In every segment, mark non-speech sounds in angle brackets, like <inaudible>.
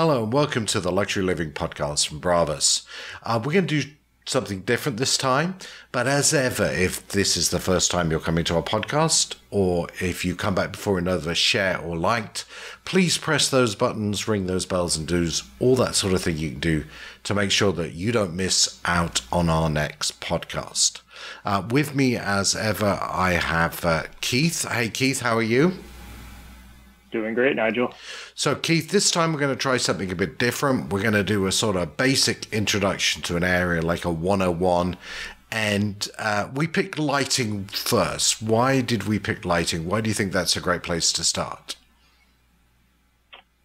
Hello and welcome to the Luxury Living Podcast from Bravas. Uh, we're going to do something different this time, but as ever, if this is the first time you're coming to our podcast, or if you come back before another share or liked, please press those buttons, ring those bells, and do all that sort of thing you can do to make sure that you don't miss out on our next podcast. Uh, with me, as ever, I have uh, Keith. Hey, Keith, how are you? Doing great, Nigel. So, Keith, this time we're going to try something a bit different. We're going to do a sort of basic introduction to an area like a 101. And uh, we picked lighting first. Why did we pick lighting? Why do you think that's a great place to start?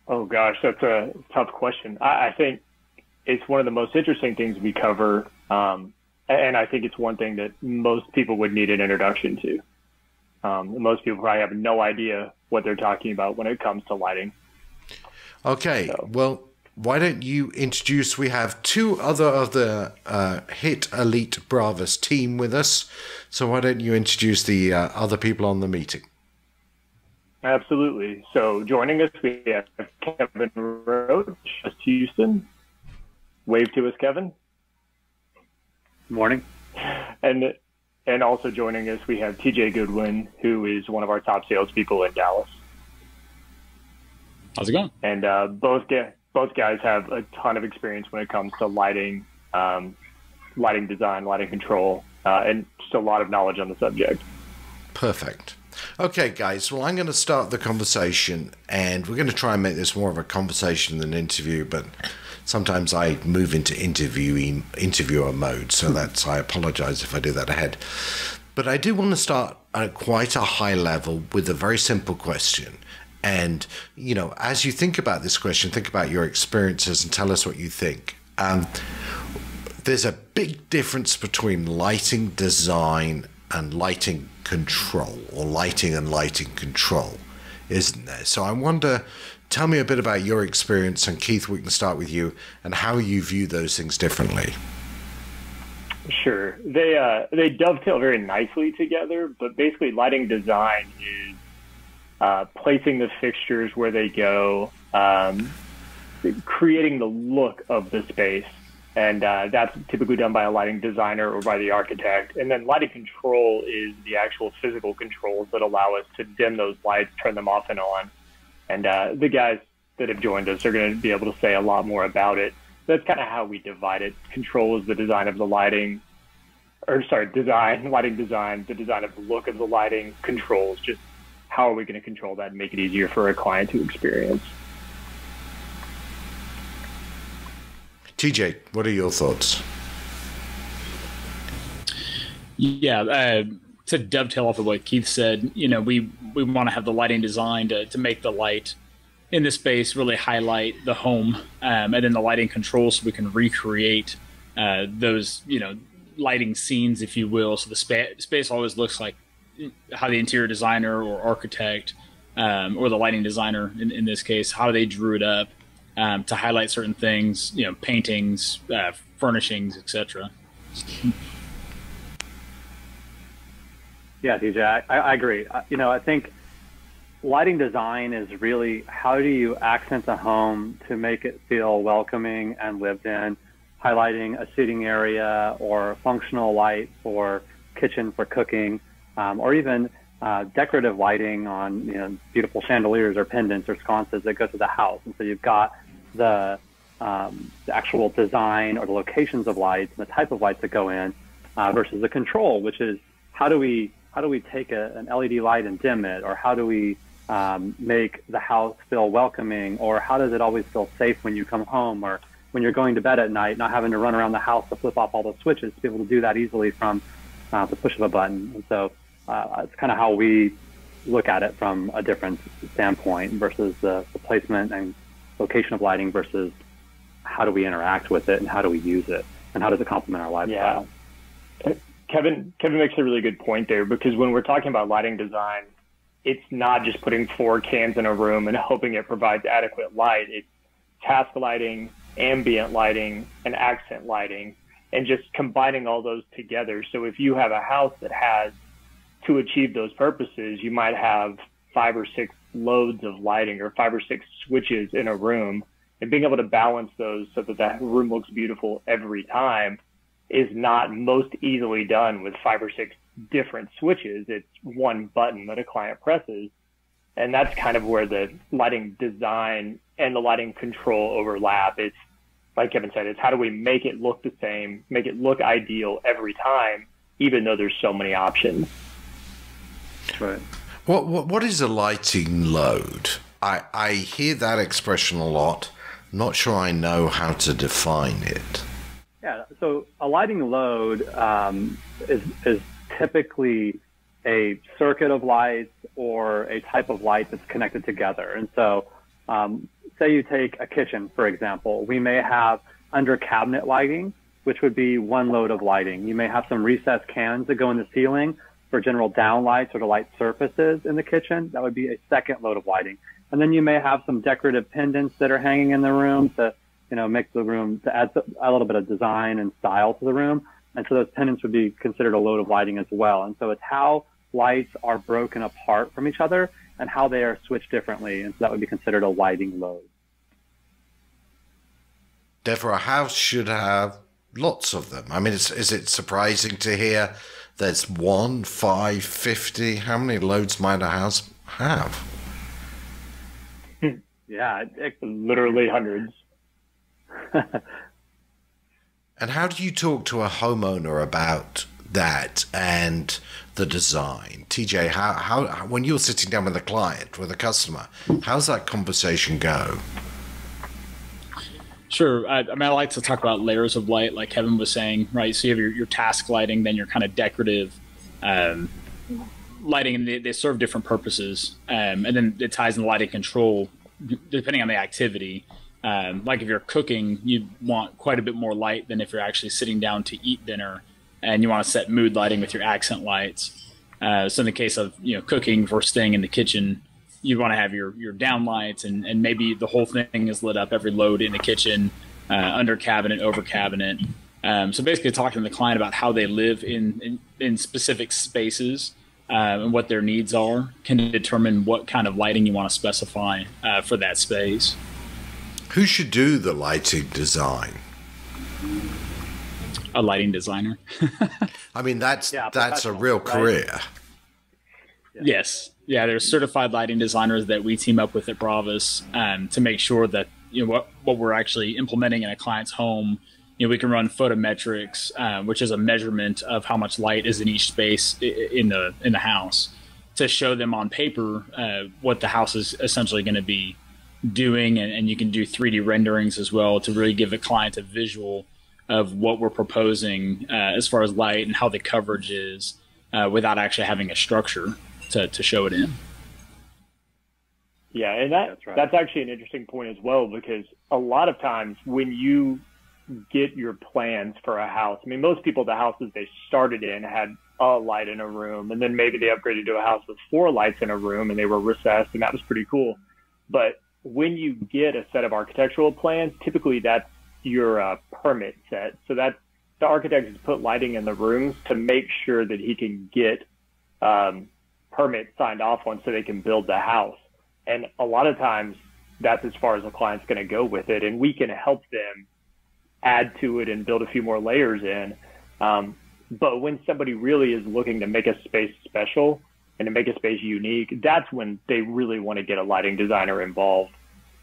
Oh, gosh, that's a tough question. I, I think it's one of the most interesting things we cover. Um, and I think it's one thing that most people would need an introduction to. Um, most people probably have no idea what they're talking about when it comes to lighting. Okay, so. well, why don't you introduce? We have two other of the uh, Hit Elite Bravas team with us, so why don't you introduce the uh, other people on the meeting? Absolutely. So joining us, we have Kevin Roach, Houston. Wave to us, Kevin. Morning. And and also joining us, we have TJ Goodwin, who is one of our top salespeople in Dallas. How's it going? And uh, both both guys have a ton of experience when it comes to lighting, um, lighting design, lighting control, uh, and just a lot of knowledge on the subject. Perfect. Okay, guys. Well, I'm going to start the conversation, and we're going to try and make this more of a conversation than an interview. But sometimes I move into interviewing interviewer mode, so hmm. that's I apologize if I do that ahead. But I do want to start at quite a high level with a very simple question. And you know, as you think about this question, think about your experiences and tell us what you think. Um, there's a big difference between lighting design and lighting control, or lighting and lighting control, isn't there? So I wonder tell me a bit about your experience, and Keith, we can start with you, and how you view those things differently. Sure, they uh, they dovetail very nicely together, but basically, lighting design is uh, placing the fixtures where they go, um, creating the look of the space, and uh, that's typically done by a lighting designer or by the architect. And then lighting control is the actual physical controls that allow us to dim those lights, turn them off and on. And uh, the guys that have joined us are going to be able to say a lot more about it. That's kind of how we divide it. Control is the design of the lighting, or sorry, design, <laughs> lighting design, the design of the look of the lighting. Controls, just how are we going to control that and make it easier for a client to experience. TJ, what are your thoughts? Yeah, uh, to dovetail off of what Keith said, you know, we we want to have the lighting design to, to make the light in the space really highlight the home, um, and then the lighting controls so we can recreate uh, those, you know, lighting scenes, if you will. So the spa- space always looks like how the interior designer or architect um, or the lighting designer in, in, this case, how they drew it up um, to highlight certain things, you know, paintings, uh, furnishings, etc. Yeah, DJ, I, I agree. You know, I think lighting design is really how do you accent a home to make it feel welcoming and lived in, highlighting a seating area or functional light for kitchen for cooking, um, or even uh, decorative lighting on you know beautiful chandeliers or pendants or sconces that go to the house. And so you've got the, um, the actual design or the locations of lights and the type of lights that go in uh, versus the control, which is how do we how do we take a, an LED light and dim it, or how do we um, make the house feel welcoming, or how does it always feel safe when you come home, or when you're going to bed at night, not having to run around the house to flip off all the switches to be able to do that easily from uh, the push of a button. And so uh, it's kind of how we look at it from a different standpoint versus the, the placement and location of lighting versus how do we interact with it and how do we use it and how does it complement our lifestyle. Yeah. Kevin Kevin makes a really good point there because when we're talking about lighting design, it's not just putting four cans in a room and <laughs> hoping it provides adequate light. It's task lighting, ambient lighting, and accent lighting, and just combining all those together. So if you have a house that has to achieve those purposes, you might have five or six loads of lighting or five or six switches in a room and being able to balance those so that that room looks beautiful every time is not most easily done with five or six different switches. It's one button that a client presses. And that's kind of where the lighting design and the lighting control overlap. It's like Kevin said, it's how do we make it look the same, make it look ideal every time, even though there's so many options. Right. What, what what is a lighting load? I I hear that expression a lot. Not sure I know how to define it. Yeah. So a lighting load um, is is typically a circuit of lights or a type of light that's connected together. And so, um, say you take a kitchen, for example, we may have under cabinet lighting, which would be one load of lighting. You may have some recessed cans that go in the ceiling for general downlights or to light surfaces in the kitchen. That would be a second load of lighting. And then you may have some decorative pendants that are hanging in the room to, you know, make the room to add a little bit of design and style to the room. And so those pendants would be considered a load of lighting as well. And so it's how lights are broken apart from each other and how they are switched differently. And so that would be considered a lighting load. Therefore, a house should have lots of them. I mean, is, is it surprising to hear there's one, five, fifty? How many loads might a house have? <laughs> yeah, it, literally hundreds. <laughs> and how do you talk to a homeowner about that and the design? TJ, how, how when you're sitting down with a client, with a customer, how's that conversation go? Sure. I, I, mean, I like to talk about layers of light, like Kevin was saying, right? So you have your, your task lighting, then your kind of decorative um, lighting, and they, they, serve different purposes. Um, and then it ties in the lighting control depending on the activity. Um, like if you're cooking, you want quite a bit more light than if you're actually sitting down to eat dinner, and you want to set mood lighting with your accent lights. Uh, so in the case of you know cooking or staying in the kitchen, you want to have your your down lights, and and maybe the whole thing is lit up every load in the kitchen, uh, under cabinet, over cabinet. Um, so basically, talking to the client about how they live in in, in specific spaces uh, and what their needs are can determine what kind of lighting you want to specify uh, for that space. Who should do the lighting design? A lighting designer. <laughs> I mean, that's yeah, that's a real career. Right? Yes, yeah. There's certified lighting designers that we team up with at Bravas um, to make sure that you know what what we're actually implementing in a client's home. You know, we can run photometrics, uh, which is a measurement of how much light is in each space in the in the house, to show them on paper uh, what the house is essentially going to be doing, and, and you can do 3D renderings as well to really give a client a visual of what we're proposing uh, as far as light and how the coverage is uh, without actually having a structure to, to show it in. Yeah, and that that's, right. that's actually an interesting point as well because a lot of times when you get your plans for a house, I mean, most people the houses they started in had a light in a room, and then maybe they upgraded to a house with four lights in a room, and they were recessed, and that was pretty cool. But when you get a set of architectural plans, typically that's your uh, permit set. So that the architect has put lighting in the rooms to make sure that he can get um, permits signed off on so they can build the house. And a lot of times that's as far as the client's going to go with it. And we can help them add to it and build a few more layers in. Um, but when somebody really is looking to make a space special, and to make a space unique, that's when they really want to get a lighting designer involved.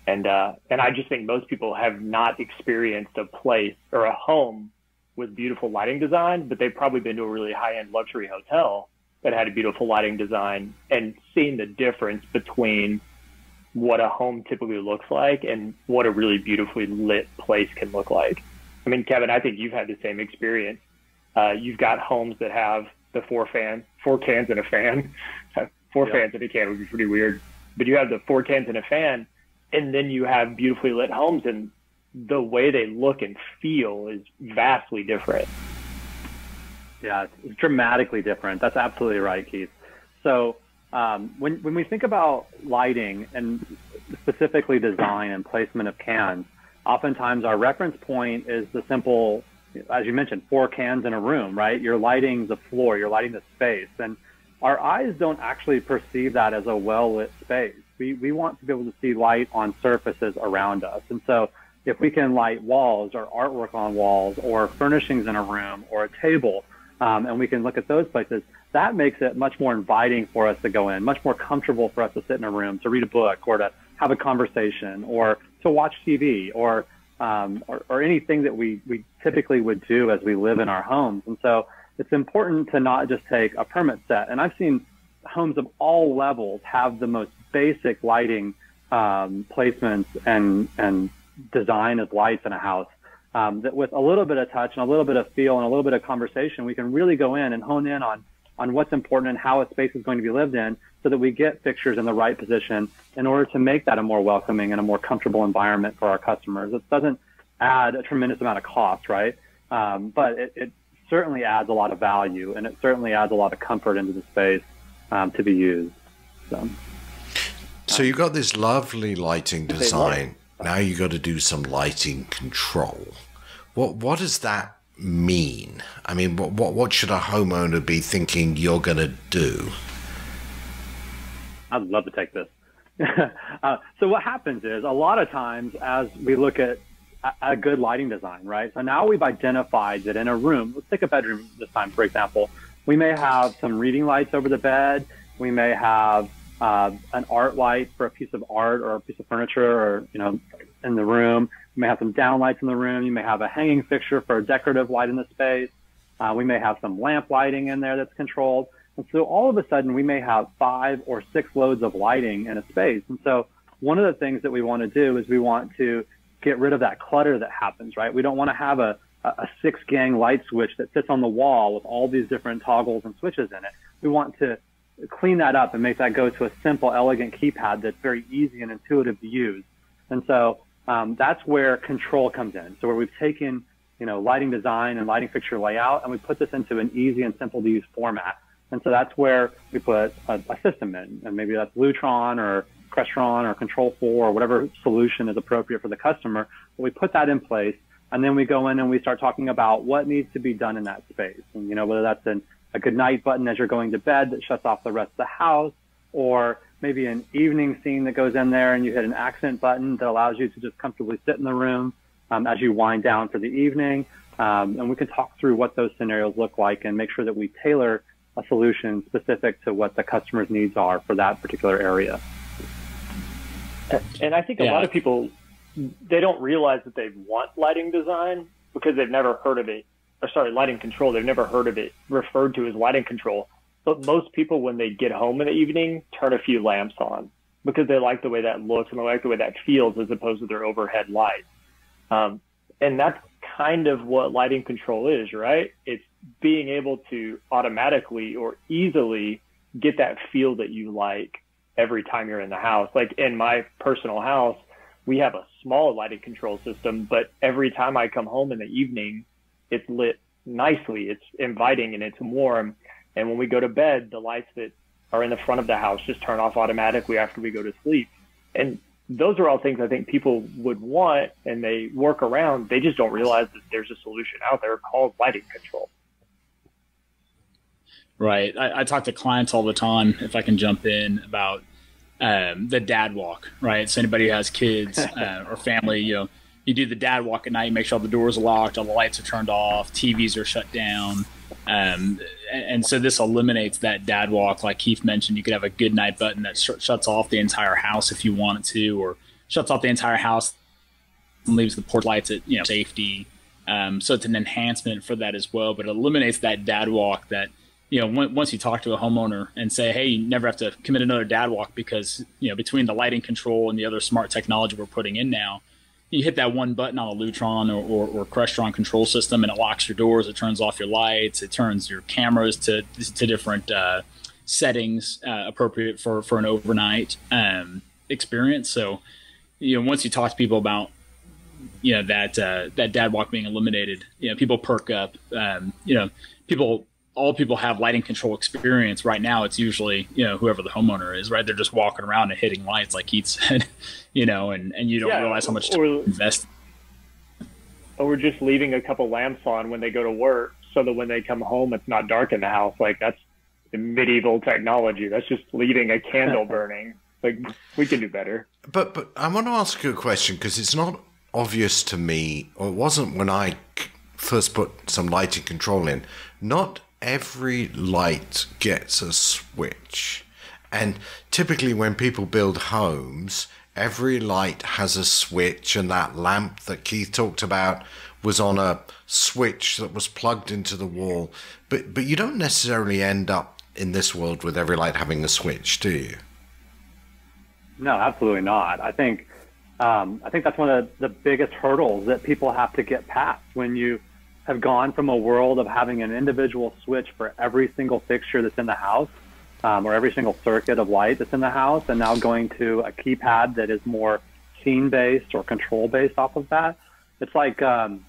And uh, and I just think most people have not experienced a place or a home with beautiful lighting design, but they've probably been to a really high end luxury hotel that had a beautiful lighting design and seeing the difference between what a home typically looks like and what a really beautifully lit place can look like. I mean, Kevin, I think you've had the same experience. Uh, you've got homes that have the four fans, four cans and a fan. <laughs> four yeah. fans and a can would be pretty weird. But you have the four cans and a fan, and then you have beautifully lit homes, and the way they look and feel is vastly different. Yeah, it's dramatically different. That's absolutely right, Keith. So um, when when we think about lighting and specifically design and placement of cans, oftentimes our reference point is the simple as you mentioned, four cans in a room, right? You're lighting the floor, you're lighting the space. And our eyes don't actually perceive that as a well lit space. We, we want to be able to see light on surfaces around us. And so if we can light walls or artwork on walls or furnishings in a room or a table, um, and we can look at those places, that makes it much more inviting for us to go in, much more comfortable for us to sit in a room, to read a book or to have a conversation or to watch TV or, um, or, or anything that we, we typically would do as we live in our homes. And so it's important to not just take a permit set. And I've seen homes of all levels have the most basic lighting um, placements and, and design of lights in a house. Um, that with a little bit of touch and a little bit of feel and a little bit of conversation, we can really go in and hone in on on what's important and how a space is going to be lived in so that we get fixtures in the right position in order to make that a more welcoming and a more comfortable environment for our customers. It doesn't add a tremendous amount of cost, right? Um, but it, it, certainly adds a lot of value and it certainly adds a lot of comfort into the space um, to be used. So, so you've got this lovely lighting design. Now you've got to do some lighting control. What what does that mean? I mean, what, what, what should a homeowner be thinking you're going to do? I'd love to take this. <laughs> uh, so what happens is a lot of times as we look at a, a good lighting design, right? So now we've identified that in a room, let's take a bedroom this time, for example, we may have some reading lights over the bed. We may have uh, an art light for a piece of art or a piece of furniture or, you know, in the room. You may have some downlights in the room. You may have a hanging fixture for a decorative light in the space. Uh, we may have some lamp lighting in there that's controlled. And so all of a sudden we may have five or six loads of lighting in a space. And so one of the things that we want to do is we want to get rid of that clutter that happens, right? We don't want to have a, a six gang light switch that sits on the wall with all these different toggles and switches in it. We want to clean that up and make that go to a simple, elegant keypad that's very easy and intuitive to use. And so um, that's where control comes in. So where we've taken, you know, lighting design and lighting fixture layout, and we put this into an easy and simple to use format. And so that's where we put a, a system in, and maybe that's Lutron or Crestron or Control4 or whatever solution is appropriate for the customer. But we put that in place, and then we go in and we start talking about what needs to be done in that space. And, you know, whether that's an, a good night button as you're going to bed that shuts off the rest of the house, or maybe an evening scene that goes in there and you hit an accent button that allows you to just comfortably sit in the room um, as you wind down for the evening. Um, and we can talk through what those scenarios look like and make sure that we tailor a solution specific to what the customer's needs are for that particular area. And I think a yeah. lot of people, they don't realize that they want lighting design because they've never heard of it, or sorry, lighting control. They've never heard of it referred to as lighting control. But most people, when they get home in the evening, turn a few lamps on because they like the way that looks and they like the way that feels as opposed to their overhead light. Um, and that's kind of what lighting control is, right? It's being able to automatically or easily get that feel that you like every time you're in the house. Like in my personal house, we have a small lighting control system, but every time I come home in the evening, it's lit nicely. It's inviting and it's warm. And when we go to bed, the lights that are in the front of the house just turn off automatically after we go to sleep. And those are all things I think people would want and they work around. They just don't realize that there's a solution out there called lighting control. Right. I, I talk to clients all the time, if I can jump in, about um, the dad walk, right? So anybody who has kids <laughs> uh, or family, you know, you do the dad walk at night, you make sure all the doors are locked, all the lights are turned off, TVs are shut down. Um, and so this eliminates that dad walk. Like Keith mentioned, you could have a good night button that sh- shuts off the entire house if you wanted to, or shuts off the entire house and leaves the port lights at you know safety. Um, so it's an enhancement for that as well, but it eliminates that dad walk that you know once you talk to a homeowner and say, hey, you never have to commit another dad walk because you know between the lighting control and the other smart technology we're putting in now, you hit that one button on a Lutron or, or, or Crestron control system, and it locks your doors. It turns off your lights. It turns your cameras to to different uh, settings uh, appropriate for for an overnight um, experience. So, you know, once you talk to people about you know that uh, that dad walk being eliminated, you know, people perk up. Um, you know, people all people have lighting control experience right now it's usually you know whoever the homeowner is right they're just walking around and hitting lights like Keith <laughs> said you know and and you don't yeah, realize how much time or, invest or we're just leaving a couple lamps on when they go to work so that when they come home it's not dark in the house like that's medieval technology that's just leaving a candle <laughs> burning Like we can do better. But but I want to ask you a question because it's not obvious to me, or it wasn't when I first put some lighting control in. Not every light gets a switch, and typically when people build homes, every light has a switch, and that lamp that Keith talked about was on a switch that was plugged into the wall. But but you don't necessarily end up in this world with every light having a switch, do you? No, absolutely not. I think um, I think that's one of the, the biggest hurdles that people have to get past when you have gone from a world of having an individual switch for every single fixture that's in the house um, or every single circuit of light that's in the house and now going to a keypad that is more scene based or control based off of that. It's like um,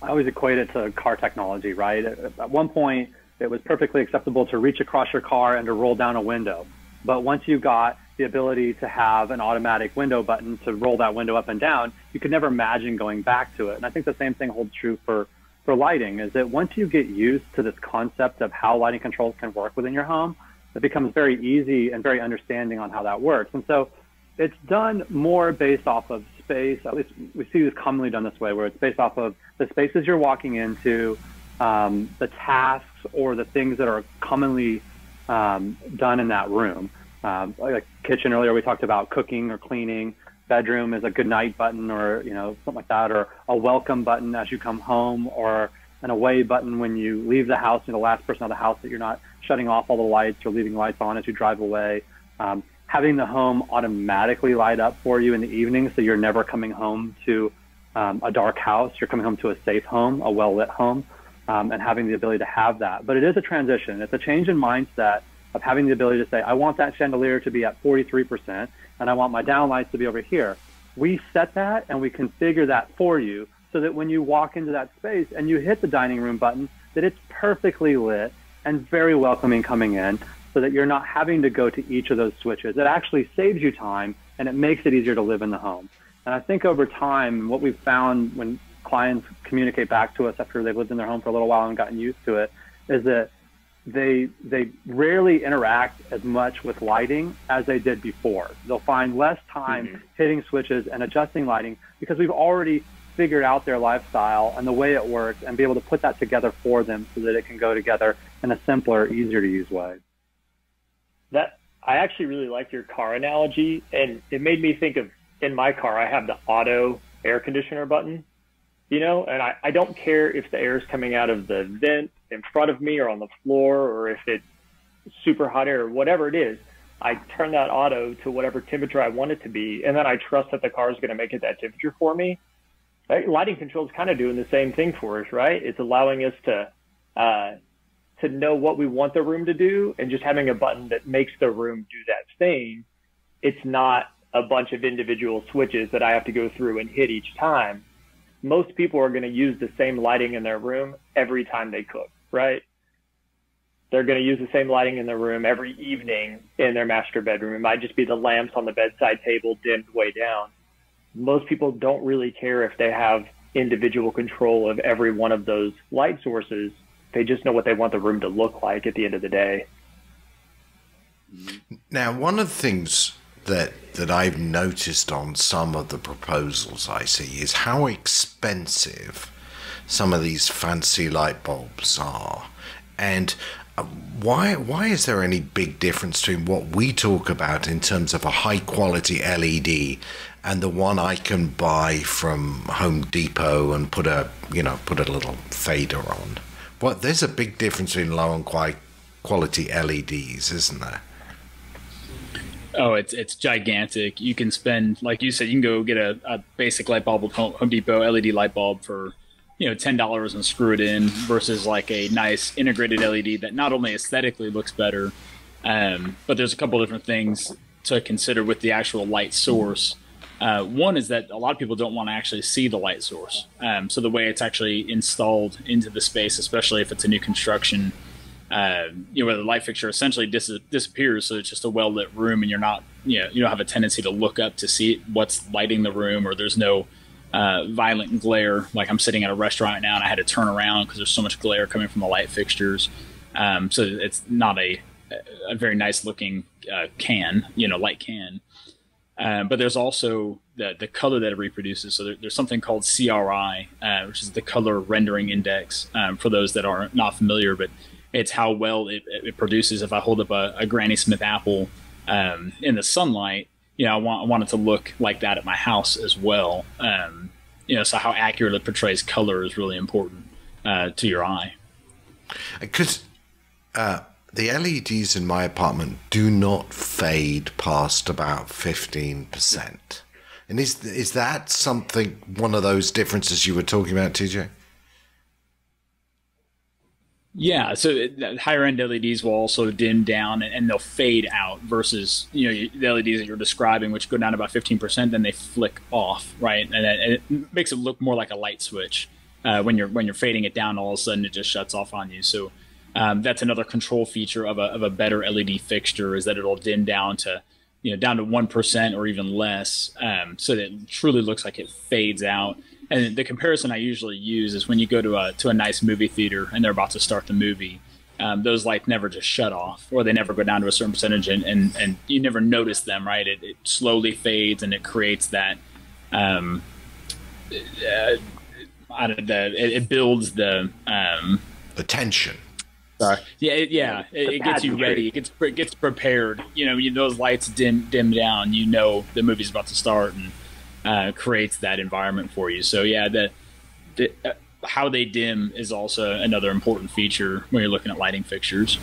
I always equate it to car technology, right? At one point, it was perfectly acceptable to reach across your car and to roll down a window. But once you got the ability to have an automatic window button to roll that window up and down, you could never imagine going back to it. And I think the same thing holds true for, for lighting is that once you get used to this concept of how lighting controls can work within your home, it becomes very easy and very understanding on how that works. And so it's done more based off of space. At least we see this commonly done this way, where it's based off of the spaces you're walking into, um, the tasks or the things that are commonly um, done in that room. Um, like kitchen earlier, we talked about cooking or cleaning. Bedroom is a good night button or, you know, something like that, or a welcome button as you come home, or an away button when you leave the house, you're the last person out of the house that you're not shutting off all the lights or leaving lights on as you drive away. Um, having the home automatically light up for you in the evening so you're never coming home to um, a dark house, you're coming home to a safe home, a well lit home, um, and having the ability to have that. But it is a transition, it's a change in mindset of having the ability to say, I want that chandelier to be at 43% and I want my downlights to be over here. We set that and we configure that for you so that when you walk into that space and you hit the dining room button, that it's perfectly lit and very welcoming coming in so that you're not having to go to each of those switches. It actually saves you time and it makes it easier to live in the home. And I think over time, what we've found when clients communicate back to us after they've lived in their home for a little while and gotten used to it is that they they rarely interact as much with lighting as they did before. They'll find less time mm-hmm. hitting switches and adjusting lighting because we've already figured out their lifestyle and the way it works and be able to put that together for them so that it can go together in a simpler, easier to use way. That I actually really like your car analogy and it made me think of in my car I have the auto air conditioner button. You know, and I, I don't care if the air is coming out of the vent in front of me or on the floor or if it's super hot air or whatever it is, I turn that auto to whatever temperature I want it to be, and then I trust that the car is going to make it that temperature for me. Lighting control is kind of doing the same thing for us, right? It's allowing us to uh, to know what we want the room to do, and just having a button that makes the room do that thing. It's not a bunch of individual switches that I have to go through and hit each time. Most people are going to use the same lighting in their room every time they cook right? They're going to use the same lighting in the room every evening in their master bedroom. It might just be the lamps on the bedside table dimmed way down. Most people don't really care if they have individual control of every one of those light sources. They just know what they want the room to look like at the end of the day. Now, one of the things that that I've noticed on some of the proposals I see is how expensive some of these fancy light bulbs are. And uh, why why is there any big difference between what we talk about in terms of a high quality LED and the one I can buy from Home Depot and put a you know put a little fader on? What there's a big difference between low and quite quality LEDs, isn't there? Oh, it's it's gigantic. You can spend, like you said, you can go get a, a basic light bulb with Home Depot LED light bulb for you know ten dollars and screw it in versus like a nice integrated LED that not only aesthetically looks better, um, but there's a couple different things to consider with the actual light source. Uh, one is that a lot of people don't want to actually see the light source. Um, so the way it's actually installed into the space, especially if it's a new construction, uh, you know, where the light fixture essentially dis- disappears, so it's just a well lit room, and you're not, you know, you don't have a tendency to look up to see what's lighting the room, or there's no uh, violent glare. Like I'm sitting at a restaurant now and I had to turn around because there's so much glare coming from the light fixtures. Um, so it's not a a very nice looking uh, can, you know, light can. Um, but there's also the the color that it reproduces. So there, there's something called CRI, uh, which is the color rendering index. Um, for those that are not familiar, but it's how well it, it produces. If I hold up a, a Granny Smith apple um, in the sunlight, you know, I want I want it to look like that at my house as well. Um, you know, so how accurate it portrays color is really important uh, to your eye. Because uh, the LEDs in my apartment do not fade past about fifteen percent. And is is that something one of those differences you were talking about, TJ? Yeah, so higher end LEDs will also dim down and, they'll fade out versus you know the LEDs that you're describing, which go down about 15%, then they flick off, right? And, it makes it look more like a light switch uh, when you're when you're fading it down. All of a sudden, it just shuts off on you. So um, that's another control feature of a of a better LED fixture is that it'll dim down to you know down to one percent or even less, um, so that it truly looks like it fades out and the comparison I usually use is when you go to a to a nice movie theater and they're about to start the movie. Um, those lights never just shut off, or they never go down to a certain percentage, and and, and you never notice them. Right? It, it slowly fades, and it creates that. Um, uh, I don't, the, it, it builds the um, the tension. Sorry. Yeah, it, yeah. It, it, gets you ready. It gets it gets prepared. You know, you, those lights dim dim down. You know the movie's about to start, and uh, creates that environment for you. So yeah, the, the uh, how they dim is also another important feature when you're looking at lighting fixtures.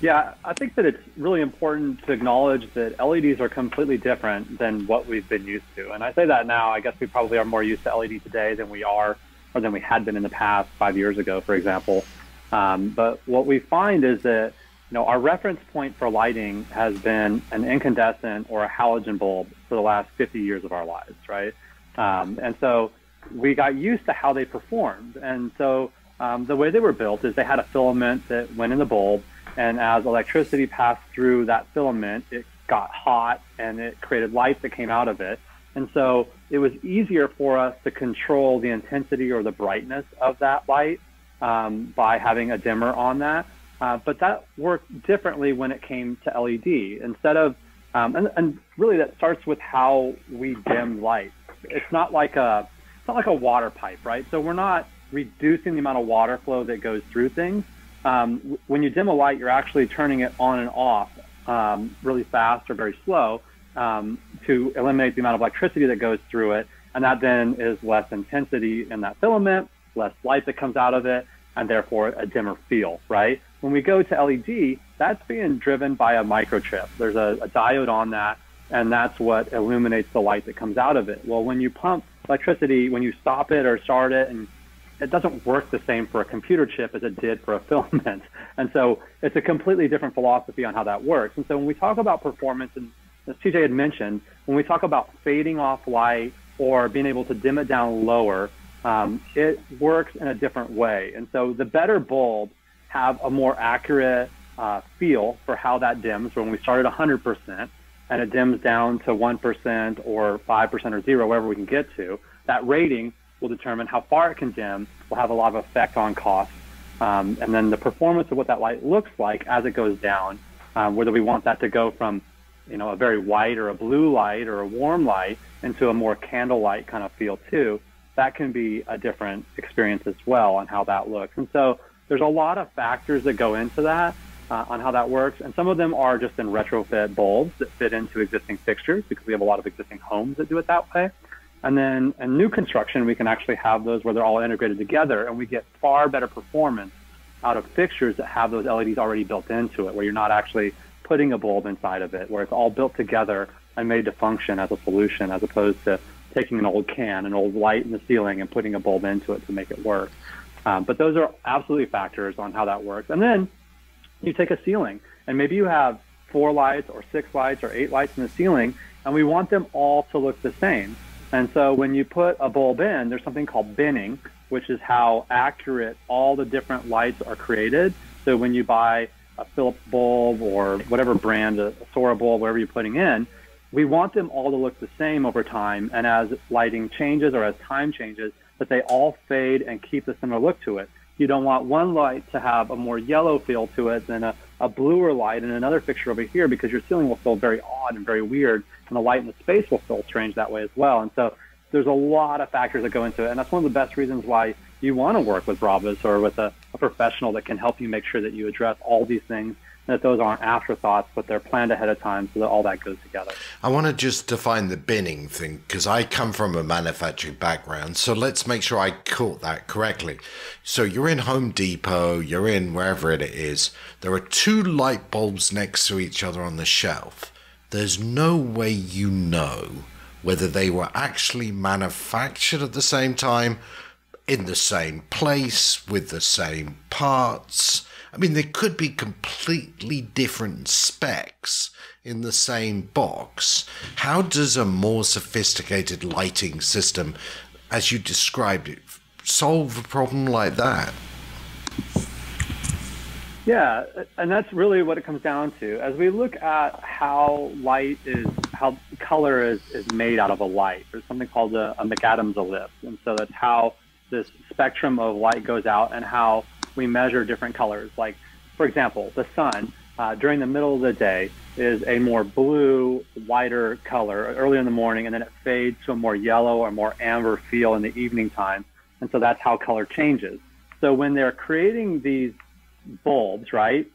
Yeah, I think that it's really important to acknowledge that LEDs are completely different than what we've been used to. And I say that now, I guess we probably are more used to LED today than we are or than we had been in the past five years ago, for example. Um, but what we find is that you know, our reference point for lighting has been an incandescent or a halogen bulb for the last 50 years of our lives, right? Um, and so we got used to how they performed. And so um, the way they were built is they had a filament that went in the bulb, and as electricity passed through that filament, it got hot and it created light that came out of it. And so it was easier for us to control the intensity or the brightness of that light um, by having a dimmer on that. Uh, but that worked differently when it came to LED. Instead of, um, and, and really that starts with how we dim light. It's not like a, it's not like a water pipe, right? So we're not reducing the amount of water flow that goes through things. Um, when you dim a light, you're actually turning it on and off um, really fast or very slow um, to eliminate the amount of electricity that goes through it. And that then is less intensity in that filament, less light that comes out of it, and therefore a dimmer feel, right? When we go to LED, that's being driven by a microchip. There's a, a diode on that, and that's what illuminates the light that comes out of it. Well, when you pump electricity, when you stop it or start it, and it doesn't work the same for a computer chip as it did for a <laughs> filament. And so it's a completely different philosophy on how that works. And so when we talk about performance, and as TJ had mentioned, when we talk about fading off light or being able to dim it down lower, um, it works in a different way. And so the better bulb have a more accurate uh, feel for how that dims when we start at 100% and it dims down to 1% or 5% or 0, wherever we can get to. That rating will determine how far it can dim, will have a lot of effect on cost. Um, and then the performance of what that light looks like as it goes down, um, whether we want that to go from you know, a very white or a blue light or a warm light into a more candlelight kind of feel too, that can be a different experience as well on how that looks. And so there's a lot of factors that go into that uh, on how that works, and some of them are just in retrofit bulbs that fit into existing fixtures because we have a lot of existing homes that do it that way. And then in new construction, we can actually have those where they're all integrated together, and we get far better performance out of fixtures that have those LEDs already built into it, where you're not actually putting a bulb inside of it, where it's all built together and made to function as a solution, as opposed to taking an old can, an old light in the ceiling, and putting a bulb into it to make it work. Um, but those are absolutely factors on how that works. And then you take a ceiling, and maybe you have four lights or six lights or eight lights in the ceiling, and we want them all to look the same. And so when you put a bulb in, there's something called binning, which is how accurate all the different lights are created. So when you buy a Philips bulb or whatever brand, a Soraa bulb, whatever you're putting in, we want them all to look the same over time. And as lighting changes or as time changes, but they all fade and keep the similar look to it. You don't want one light to have a more yellow feel to it than a a bluer light in another fixture over here because your ceiling will feel very odd and very weird, and the light in the space will feel strange that way as well. And so there's a lot of factors that go into it, and that's one of the best reasons why you want to work with Bravas or with a, a professional that can help you make sure that you address all these things that those aren't afterthoughts, but they're planned ahead of time so that all that goes together. I want to just define the binning thing because I come from a manufacturing background. So let's make sure I caught that correctly. So you're in Home Depot, you're in wherever it is. There are two light bulbs next to each other on the shelf. There's no way you know whether they were actually manufactured at the same time, in the same place, with the same parts I mean, there could be completely different specs in the same box. How does a more sophisticated lighting system, as you described it, solve a problem like that? Yeah, and that's really what it comes down to. As we look at how light is, how color is, is made out of a light, there's something called a, a McAdams ellipse. And so that's how this spectrum of light goes out and how we measure different colors. Like, for example, the sun uh, during the middle of the day is a more blue, whiter color early in the morning, and then it fades to a more yellow or more amber feel in the evening time. And so that's how color changes. So when they're creating these bulbs, right,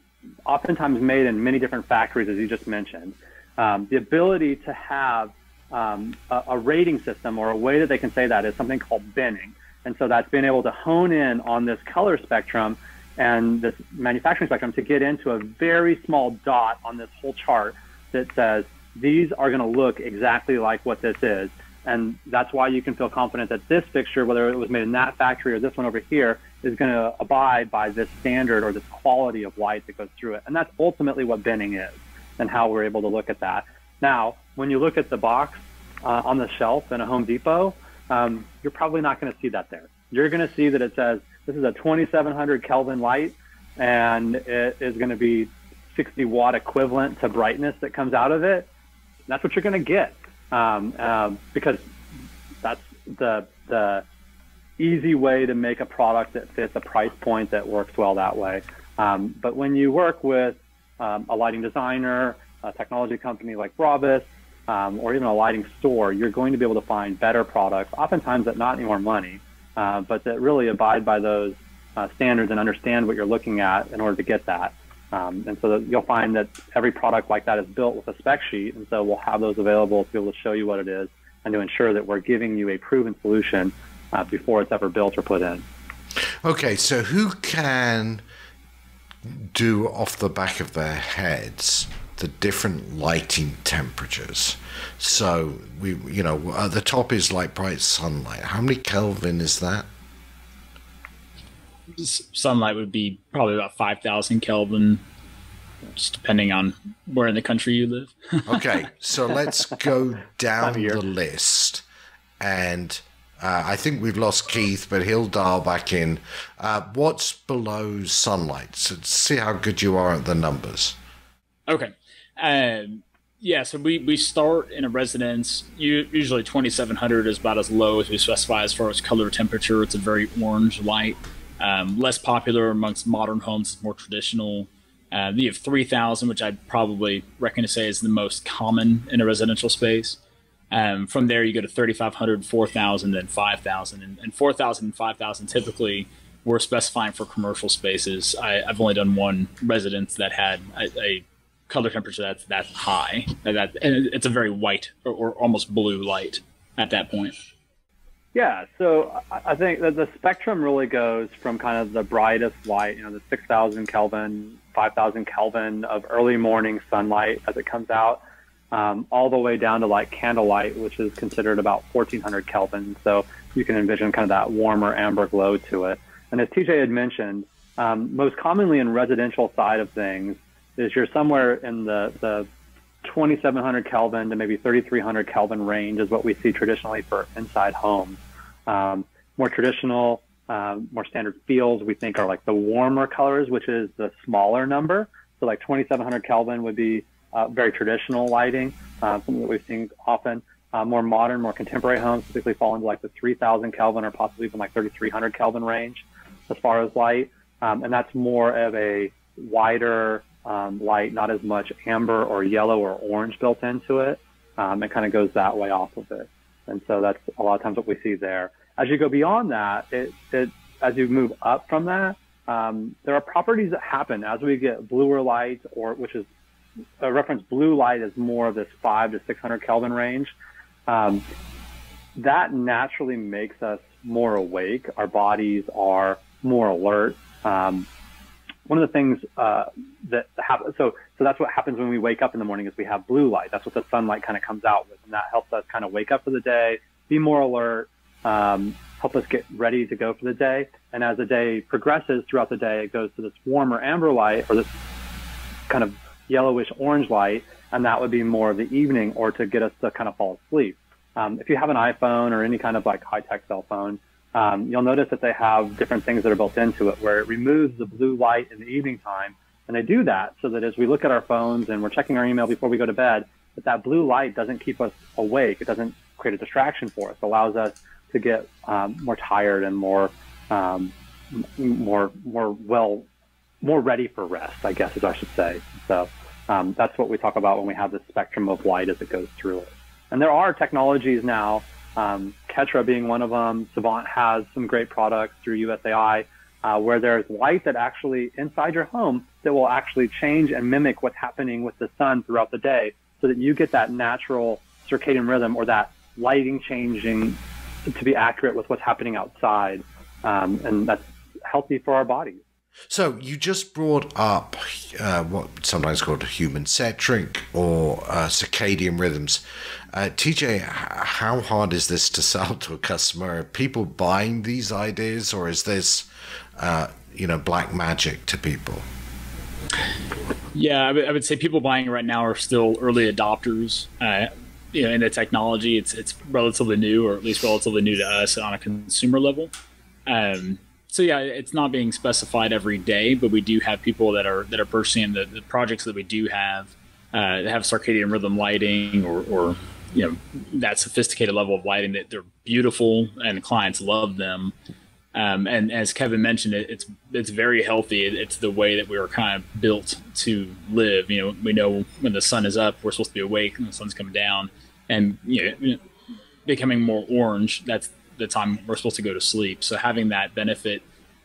oftentimes made in many different factories, as you just mentioned, um, the ability to have um, a, a rating system or a way that they can say that is something called binning. And so that's being able to hone in on this color spectrum and this manufacturing spectrum to get into a very small dot on this whole chart that says these are going to look exactly like what this is. And that's why you can feel confident that this fixture, whether it was made in that factory or this one over here, is going to abide by this standard or this quality of light that goes through it. And that's ultimately what binning is and how we're able to look at that. Now, when you look at the box uh, on the shelf in a Home Depot, um, you're probably not going to see that there. You're going to see that it says this is a 2700 Kelvin light, and it is going to be 60 watt equivalent to brightness that comes out of it. That's what you're going to get um, uh, because that's the the easy way to make a product that fits a price point that works well that way. Um, but when you work with um, a lighting designer, a technology company like Bravas, um, or even a lighting store, you're going to be able to find better products, oftentimes at not any more money, uh, but that really abide by those uh, standards and understand what you're looking at in order to get that. Um, and so you'll find that every product like that is built with a spec sheet, and so we'll have those available to be able to show you what it is and to ensure that we're giving you a proven solution uh, before it's ever built or put in. Okay, so who can do off the back of their heads the different lighting temperatures. So we, you know, at the top is like bright sunlight. How many Kelvin is that? Sunlight would be probably about five thousand Kelvin, just depending on where in the country you live. <laughs> okay, so let's go down the list, and uh, I think we've lost Keith, but he'll dial back in. Uh, what's below sunlight? So see how good you are at the numbers. Okay. Um, yeah, so we, we start in a residence. You, usually 2700 is about as low as we specify as far as color temperature. It's a very orange light. Um, less popular amongst modern homes, more traditional. Uh, you have 3000, which I'd probably reckon to say is the most common in a residential space. Um, from there, you go to 3500, 4000, then 5000. And, and 4000 and 5000 typically we're specifying for commercial spaces. I, have only done one residence that had a, a color temperature that's that high. And that and it's a very white or, or, almost blue light at that point. Yeah, so I think that the spectrum really goes from kind of the brightest light, you know, the 6,000 Kelvin, 5,000 Kelvin of early morning sunlight as it comes out, um, all the way down to like candlelight, which is considered about 1,400 Kelvin. So you can envision kind of that warmer amber glow to it. And as TJ had mentioned, um, most commonly in residential side of things, is you're somewhere in the, the 2700 Kelvin to maybe 3300 Kelvin range is what we see traditionally for inside homes. Um, more traditional, um, more standard feels we think are like the warmer colors, which is the smaller number. So like 2700 Kelvin would be uh, very traditional lighting, uh, something that we've seen often. Uh, more modern, more contemporary homes typically fall into like the 3000 Kelvin or possibly even like 3300 Kelvin range as far as light. Um, and that's more of a wider um, light, not as much amber or yellow or orange built into it. Um, it kind of goes that way off of it. And so that's a lot of times what we see there. As you go beyond that, it, it as you move up from that, um, there are properties that happen as we get bluer light, or which is a reference blue light is more of this five to 600 Kelvin range. Um, that naturally makes us more awake. Our bodies are more alert. Um, one of the things uh, that happens, so so that's what happens when we wake up in the morning is we have blue light. That's what the sunlight kind of comes out with, and that helps us kind of wake up for the day, be more alert, um, help us get ready to go for the day. And as the day progresses throughout the day, it goes to this warmer amber light or this kind of yellowish orange light, and that would be more of the evening or to get us to kind of fall asleep. Um, if you have an iPhone or any kind of like high tech cell phone, um, you'll notice that they have different things that are built into it where it removes the blue light in the evening time. And they do that so that as we look at our phones and we're checking our email before we go to bed, that that blue light doesn't keep us awake. It doesn't create a distraction for us. It allows us to get um, more tired and more, um, more, more well, more ready for rest, I guess, as I should say. So um, that's what we talk about when we have the spectrum of light as it goes through it. And there are technologies now um, Ketra being one of them. Savant has some great products through USAI uh, where there's light that actually inside your home that will actually change and mimic what's happening with the sun throughout the day so that you get that natural circadian rhythm or that lighting changing to be accurate with what's happening outside. Um, and that's healthy for our bodies. So you just brought up uh, what sometimes called human centric or uh, circadian rhythms. Uh, TJ, how hard is this to sell to a customer? Are people buying these ideas, or is this, uh, you know, black magic to people? Yeah, I, would say people buying right now are still early adopters. Uh, you know, in the technology, it's it's relatively new, or at least relatively new to us on a consumer level. Um, so yeah, it's not being specified every day, but we do have people that are that are pursuing the, the projects that we do have uh, that have circadian rhythm lighting or, or you know that sophisticated level of lighting that they're beautiful and clients love them. Um, and as Kevin mentioned, it, it's it's very healthy. It, it's the way that we were kind of built to live. You know, we know when the sun is up, we're supposed to be awake, and the sun's coming down, and you know, becoming more orange. That's the time we're supposed to go to sleep. So having that benefit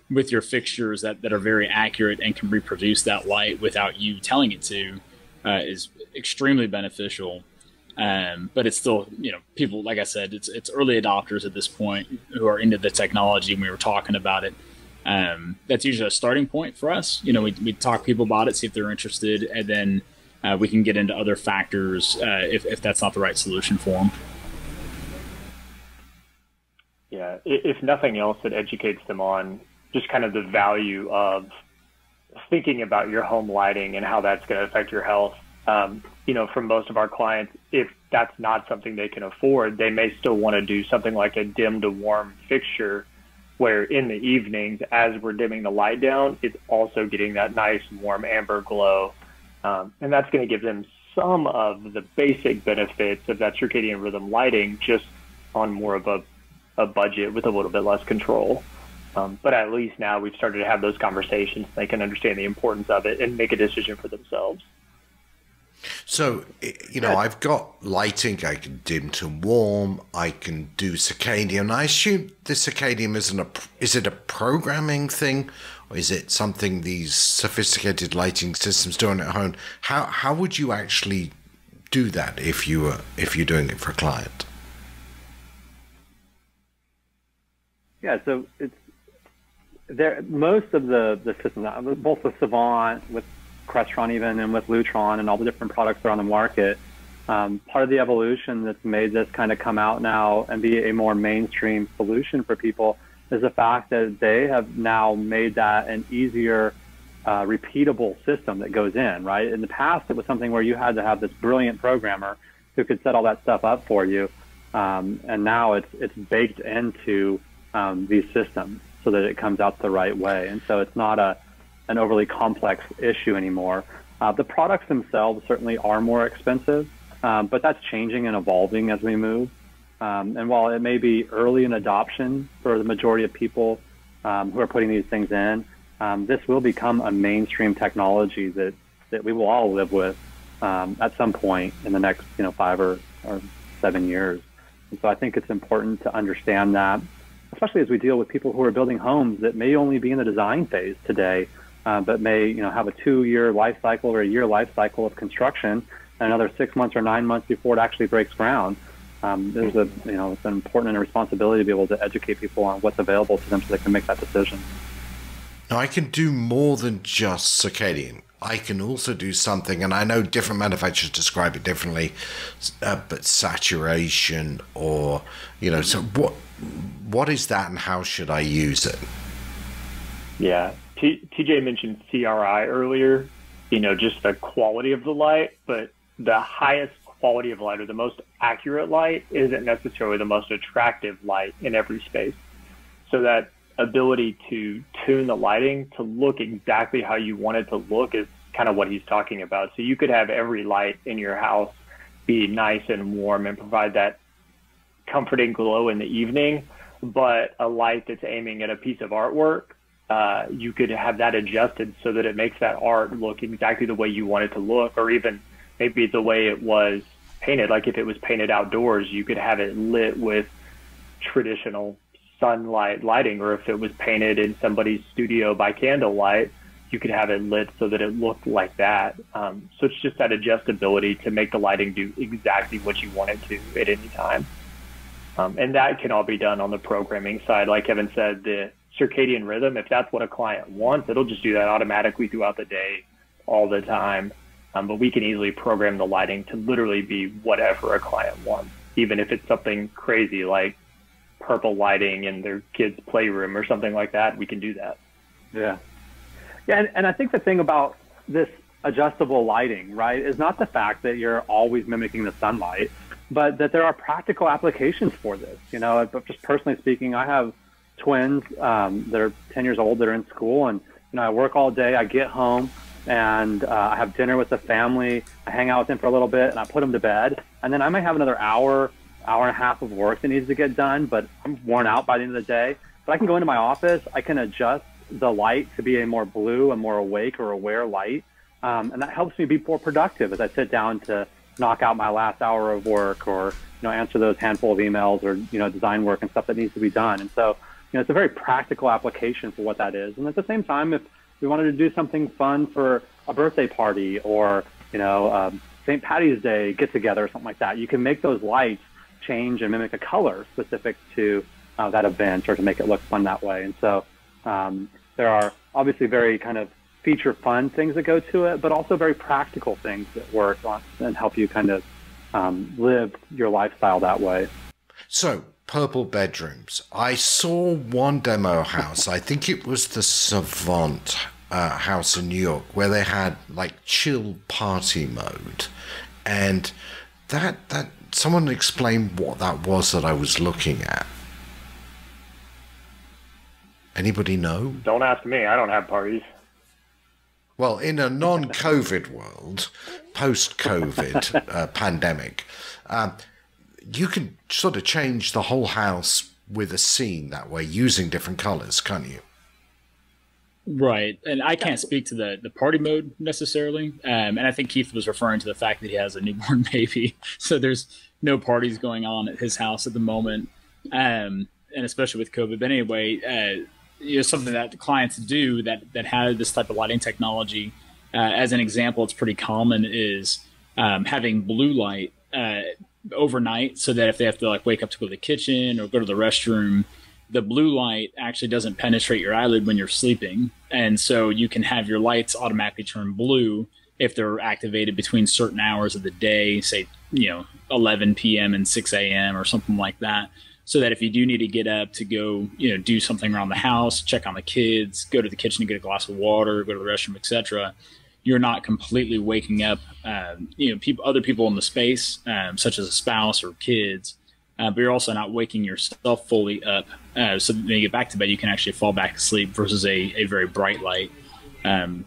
with your fixtures that, that are very accurate and can reproduce that light without you telling it to uh, is extremely beneficial. Um, but it's still, you know, people, like I said, it's, it's early adopters at this point who are into the technology and we were talking about it. Um, that's usually a starting point for us. You know, we, we talk people about it, see if they're interested, and then uh, we can get into other factors uh, if, if that's not the right solution for them. Yeah, if nothing else, it educates them on just kind of the value of thinking about your home lighting and how that's going to affect your health. Um, you know, for most of our clients, if that's not something they can afford, they may still want to do something like a dim to warm fixture where in the evenings, as we're dimming the light down, it's also getting that nice warm amber glow. Um, and that's going to give them some of the basic benefits of that circadian rhythm lighting just on more of a a budget with a little bit less control. Um, but at least now we've started to have those conversations. They can understand the importance of it and make a decision for themselves. So, you know, I've got lighting. I can dim to warm. I can do circadian. I assume the circadian isn't a. Is it a programming thing, or is it something these sophisticated lighting systems doing at home? How how would you actually do that if you were if you're doing it for a client? Yeah, so it's there. Most of the the systems, both the Savant, with Crestron, even, and with Lutron, and all the different products that are on the market. Um, part of the evolution that's made this kind of come out now and be a more mainstream solution for people is the fact that they have now made that an easier, uh, repeatable system that goes in. Right. In the past, it was something where you had to have this brilliant programmer who could set all that stuff up for you, um, and now it's it's baked into um, these systems so that it comes out the right way. And so it's not a an overly complex issue anymore. Uh, the products themselves certainly are more expensive, um, but that's changing and evolving as we move. Um, and while it may be early in adoption for the majority of people um, who are putting these things in, um, this will become a mainstream technology that that we will all live with um, at some point in the next you know five or, or seven years. And so I think it's important to understand that, especially as we deal with people who are building homes that may only be in the design phase today, uh, but may you know have a two-year life cycle or a year life cycle of construction, and another six months or nine months before it actually breaks ground. Um, there's a you know it's an important and a responsibility to be able to educate people on what's available to them so they can make that decision. Now I can do more than just circadian. I can also do something, and I know different manufacturers describe it differently, uh, but saturation or you know. So what what is that, and how should I use it? Yeah, T- TJ mentioned CRI earlier. You know, just the quality of the light, but the highest quality of light or the most accurate light isn't necessarily the most attractive light in every space. So that ability to tune the lighting to look exactly how you want it to look is kind of what he's talking about. So you could have every light in your house be nice and warm and provide that comforting glow in the evening, but a light that's aiming at a piece of artwork, uh, you could have that adjusted so that it makes that art look exactly the way you want it to look, or even maybe the way it was painted. Like if it was painted outdoors, you could have it lit with traditional sunlight lighting, or if it was painted in somebody's studio by candlelight, you could have it lit so that it looked like that. Um, so it's just that adjustability to make the lighting do exactly what you want it to at any time. Um, and that can all be done on the programming side. Like Kevin said, the circadian rhythm, if that's what a client wants, it'll just do that automatically throughout the day, all the time. Um, but we can easily program the lighting to literally be whatever a client wants, even if it's something crazy like purple lighting in their kids' playroom or something like that. We can do that. Yeah. Yeah, and, and I think the thing about this adjustable lighting, right, is not the fact that you're always mimicking the sunlight, but that there are practical applications for this. You know, but just personally speaking, I have twins um, that are 10 years old that are in school, and you know, I work all day. I get home and uh, I have dinner with the family. I hang out with them for a little bit, and I put them to bed, and then I might have another hour, hour and a half of work that needs to get done. But I'm worn out by the end of the day. But I can go into my office. I can adjust the light to be a more blue, a more awake or aware light. Um, and that helps me be more productive as I sit down to knock out my last hour of work or, you know, answer those handful of emails or, you know, design work and stuff that needs to be done. And so, you know, it's a very practical application for what that is. And at the same time, if we wanted to do something fun for a birthday party or, you know, um, St. Patty's Day get together or something like that, you can make those lights change and mimic a color specific to uh, that event or to make it look fun that way. And so, um, there are obviously very kind of feature fun things that go to it, but also very practical things that work on and help you kind of um, live your lifestyle that way. So, purple bedrooms. I saw one demo house. I think it was the Savant uh, house in New York, where they had like chill party mode, and that that someone explained what that was that I was looking at. Anybody know? Don't ask me. I don't have parties. Well, in a non-COVID world, post-COVID uh, pandemic, um, you can sort of change the whole house with a scene that way using different colors, can't you? Right, and I can't speak to the the party mode necessarily, um, and I think Keith was referring to the fact that he has a newborn <laughs> baby, so there's no parties going on at his house at the moment, um, and especially with COVID. But anyway, uh, you know, something that clients do that that have this type of lighting technology. Uh, as an example, it's pretty common is um, having blue light uh, overnight, so that if they have to like wake up to go to the kitchen or go to the restroom, the blue light actually doesn't penetrate your eyelid when you're sleeping, and so you can have your lights automatically turn blue if they're activated between certain hours of the day, say you know 11 p.m. and 6 a.m. or something like that so that if you do need to get up to go, you know, do something around the house, check on the kids, go to the kitchen to get a glass of water, go to the restroom, etc., you're not completely waking up, um, you know, people, other people in the space, um, such as a spouse or kids, uh, but you're also not waking yourself fully up. Uh, so when you get back to bed, you can actually fall back asleep versus a, a very bright light. Um,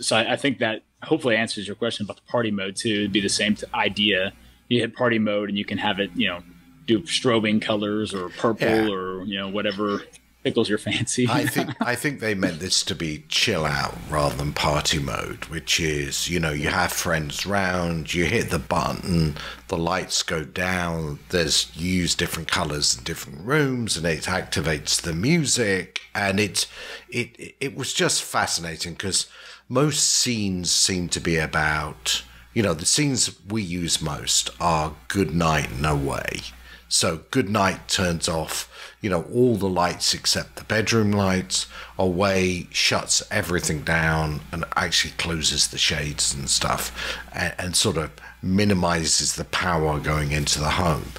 so I, I, think that hopefully answers your question about the party mode too. It'd be the same idea. You hit party mode and you can have it, you know, do strobing colors or purple yeah. or you know whatever tickles your fancy. I think <laughs> I think they meant this to be chill out rather than party mode, which is you know you have friends round, you hit the button, the lights go down. There's you use different colors in different rooms, and it activates the music, and it it it was just fascinating because most scenes seem to be about you know the scenes we use most are good night, no way. So good night turns off you know, all the lights except the bedroom lights away, shuts everything down, and actually closes the shades and stuff, and, and sort of minimizes the power going into the home.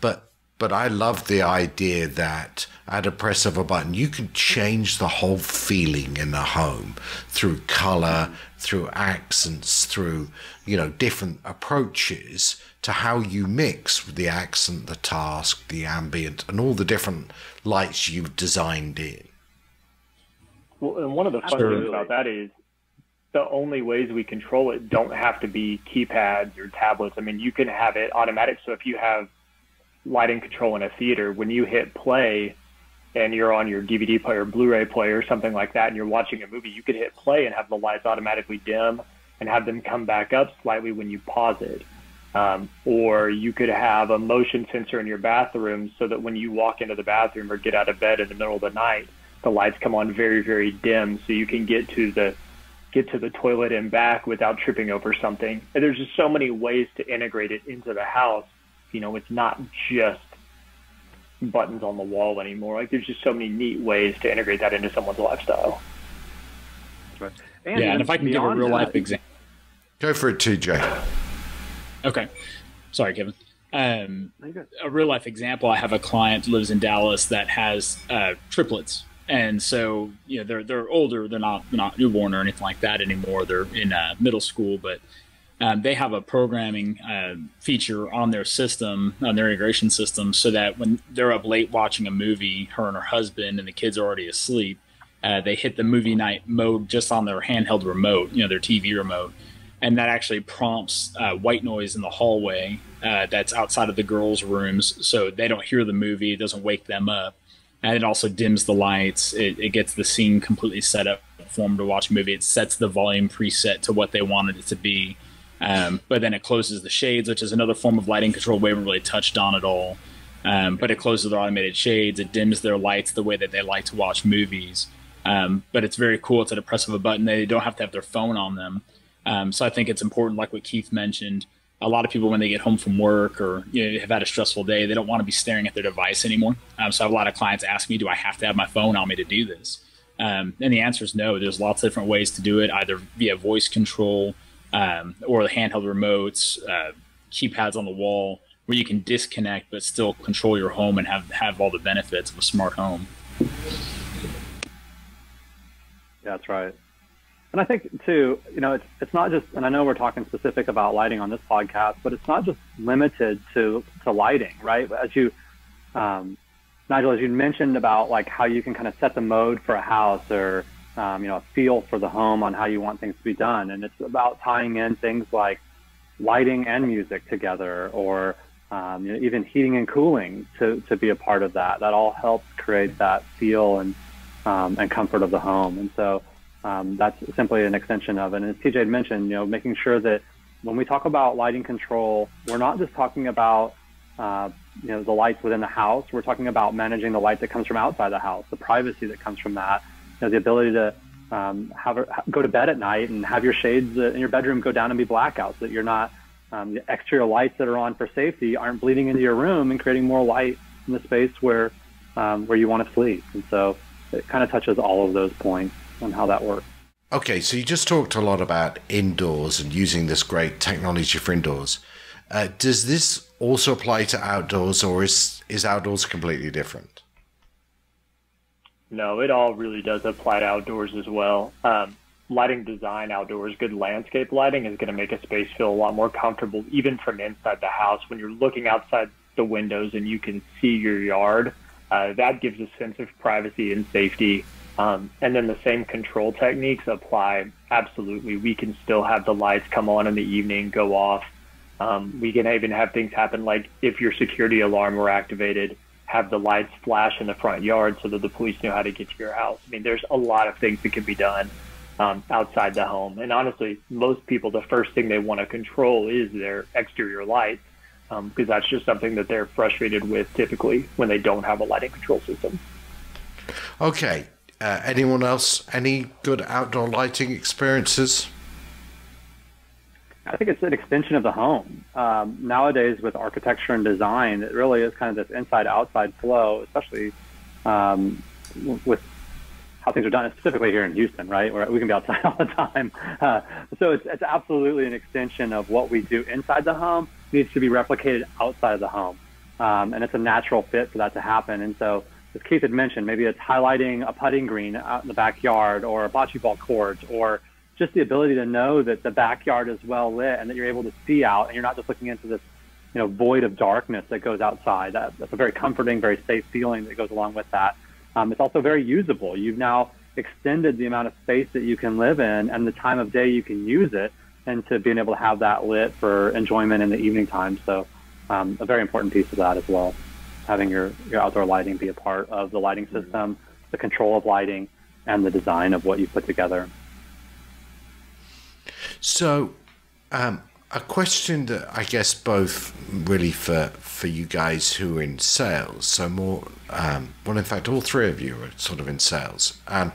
But but I love the idea that at a press of a button, you can change the whole feeling in the home through color, through accents, through, you know, different approaches to how you mix the accent, the task, the ambient, and all the different lights you've designed in. Well, and one of the fun things about that is the only ways we control it don't have to be keypads or tablets. I mean, you can have it automatic. So if you have lighting control in a theater, when you hit play and you're on your DVD player, Blu-ray player, or something like that, and you're watching a movie, you could hit play and have the lights automatically dim and have them come back up slightly when you pause it. Um, or you could have a motion sensor in your bathroom so that when you walk into the bathroom or get out of bed in the middle of the night, the lights come on very, very dim so you can get to the get to the toilet and back without tripping over something. And there's just so many ways to integrate it into the house. You know, it's not just buttons on the wall anymore. Like there's just so many neat ways to integrate that into someone's lifestyle. Right. And yeah, and if I can give a real life example. Go for it, TJ. Okay. Sorry, Kevin. Um, a real life example I have a client lives in Dallas that has uh, triplets. And so, you know, they're they're older. They're not not newborn or anything like that anymore. They're in uh, middle school, but um, they have a programming uh, feature on their system, on their integration system, so that when they're up late watching a movie, her and her husband and the kids are already asleep, uh, they hit the movie night mode just on their handheld remote, you know, their TV remote, and that actually prompts uh, white noise in the hallway uh, that's outside of the girls' rooms, so they don't hear the movie. It doesn't wake them up, and it also dims the lights. It, it gets the scene completely set up for them to watch a movie. It sets the volume preset to what they wanted it to be, um, but then it closes the shades, which is another form of lighting control we haven't really touched on at all. Um, but it closes their automated shades. It dims their lights the way that they like to watch movies. Um, but it's very cool. It's at a press of a button. They don't have to have their phone on them. Um, so I think it's important, like what Keith mentioned. A lot of people, when they get home from work or you know, have had a stressful day, they don't want to be staring at their device anymore. Um, so I have a lot of clients ask me, "Do I have to have my phone on me to do this?" Um, and the answer is no. There's lots of different ways to do it, either via voice control um, or the handheld remotes, uh, keypads on the wall, where you can disconnect but still control your home and have have all the benefits of a smart home. That's right. And I think too, you know, it's it's not just, and I know we're talking specific about lighting on this podcast, but it's not just limited to to lighting, right? As you, um, Nigel, as you mentioned about like how you can kind of set the mode for a house or um, you know a feel for the home on how you want things to be done, and it's about tying in things like lighting and music together, or um, you know, even heating and cooling to to be a part of that. That all helps create that feel and um, and comfort of the home, and so um, that's simply an extension of it. And as TJ had mentioned, you know, making sure that when we talk about lighting control, we're not just talking about uh, you know the lights within the house. We're talking about managing the light that comes from outside the house, the privacy that comes from that, you know, the ability to um, have a, go to bed at night and have your shades uh, in your bedroom go down and be blackouts, so that you're not um, the exterior lights that are on for safety aren't bleeding into your room and creating more light in the space where um, where you want to sleep. And so it kind of touches all of those points on how that works. Okay, so you just talked a lot about indoors and using this great technology for indoors. Uh, does this also apply to outdoors, or is is outdoors completely different? No, it all really does apply to outdoors as well. Um, lighting design outdoors, good landscape lighting is going to make a space feel a lot more comfortable, even from inside the house. When you're looking outside the windows and you can see your yard, uh, that gives a sense of privacy and safety um, and then the same control techniques apply absolutely. We can still have the lights come on in the evening, go off. Um, we can even have things happen like if your security alarm were activated, have the lights flash in the front yard so that the police know how to get to your house. I mean, there's a lot of things that can be done um, outside the home. And honestly, most people, the first thing they want to control is their exterior lights because um, that's just something that they're frustrated with typically when they don't have a lighting control system. Okay. Uh, anyone else? Any good outdoor lighting experiences? I think it's an extension of the home. Um, nowadays, with architecture and design, it really is kind of this inside-outside flow, especially um, with how things are done, specifically here in Houston, right? Where we can be outside <laughs> all the time. Uh, so it's, it's absolutely an extension of what we do inside the home needs to be replicated outside of the home. Um, and it's a natural fit for that to happen. And so, as Keith had mentioned, maybe it's highlighting a putting green out in the backyard or a bocce ball court or just the ability to know that the backyard is well lit and that you're able to see out and you're not just looking into this you know void of darkness that goes outside. That, that's a very comforting, very safe feeling that goes along with that. Um, it's also very usable. You've now extended the amount of space that you can live in and the time of day you can use it into being able to have that lit for enjoyment in the evening time. So um, a very important piece of that as well, having your, your outdoor lighting be a part of the lighting system, the control of lighting, and the design of what you put together. So, um, a question that I guess both really for for you guys who are in sales, so more, um, well, in fact, all three of you are sort of in sales. Um,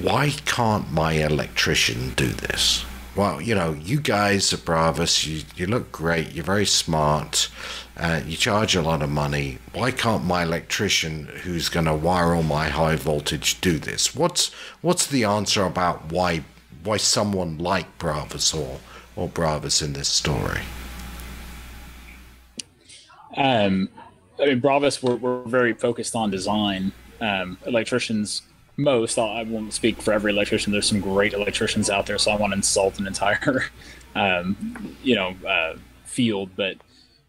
why can't my electrician do this? Well, you know, you guys are Bravas. You you look great. You're very smart. Uh, you charge a lot of money. Why can't my electrician, who's going to wire all my high voltage, do this? What's what's the answer about why why someone like Bravas or or Bravas in this story? Um, I mean, Bravas, we're, we're very focused on design. Um, electricians, most, I won't speak for every electrician. There's some great electricians out there, so I want to insult an entire, <laughs> um, you know, uh, field. But